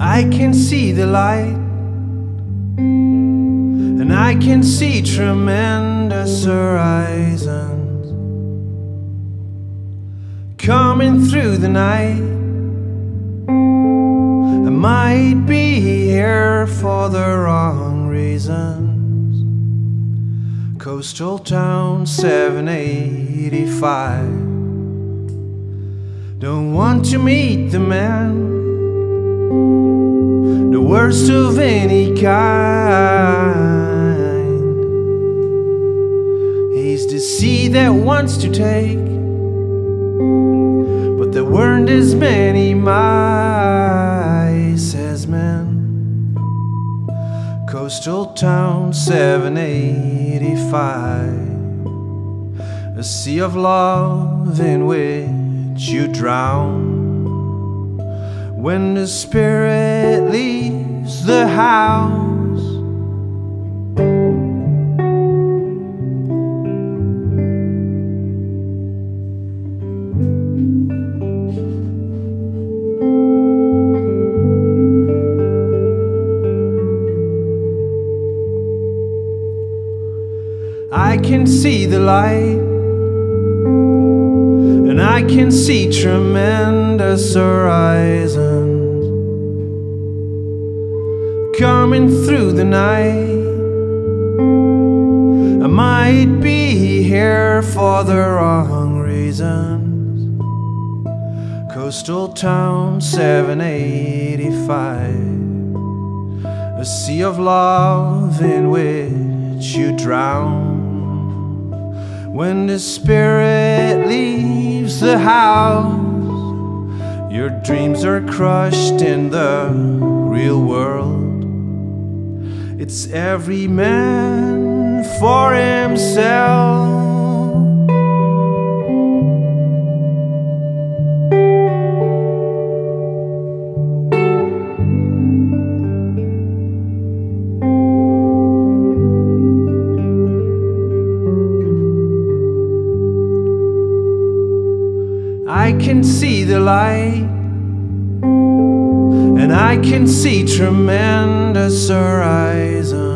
I can see the light, and I can see tremendous horizons coming through the night. I might be here for the wrong reasons. Coastal town 785. Don't want to meet the man worst of any kind. He's the sea that wants to take, but there weren't as many mice as men. Coastal town 785, a sea of love in which you drown when the spirit leaves the house. I can see the light and I can see tremendous horizons coming through the night. I might be here for the wrong reasons. Coastal town 785, a sea of love in which you drown when the spirit leaves the house. Your dreams are crushed in the real world. It's every man for himself. I can see the light, I can see tremendous horizons